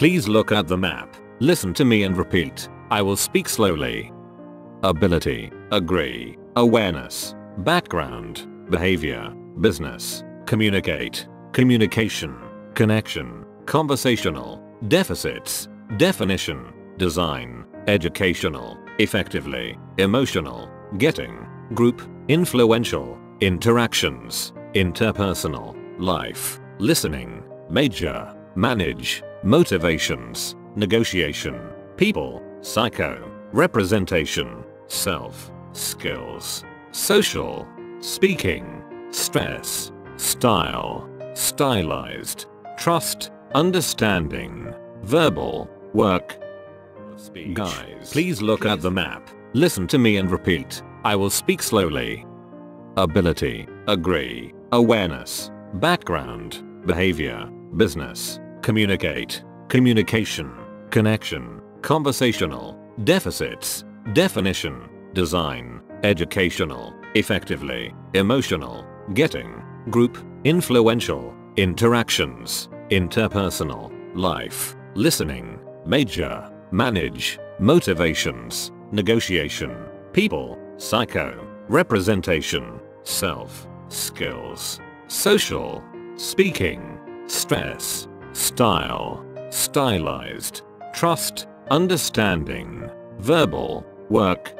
Please look at the map, listen to me and repeat. I will speak slowly. Ability, agree, awareness, background, behavior, business, communicate, communication, connection, conversational, deficits, definition, design, educational, effectively, emotional, getting, group, influential, interactions, interpersonal, life, listening, major, manage, motivations, negotiation, people, psycho, representation, self, skills, social, speaking, stress, style, stylized, trust, understanding, verbal, work. Guys, please look at the map, listen to me and repeat. I will speak slowly. Ability, agree, awareness, background, behavior, business, communicate, communication, connection, conversational, deficits, definition, design, educational, effectively, emotional, getting, group, influential, interactions, interpersonal, life, listening, major, manage, motivations, negotiation, people, psycho, representation, self, skills, social, speaking, stress, style, stylized, trust, understanding, verbal, work,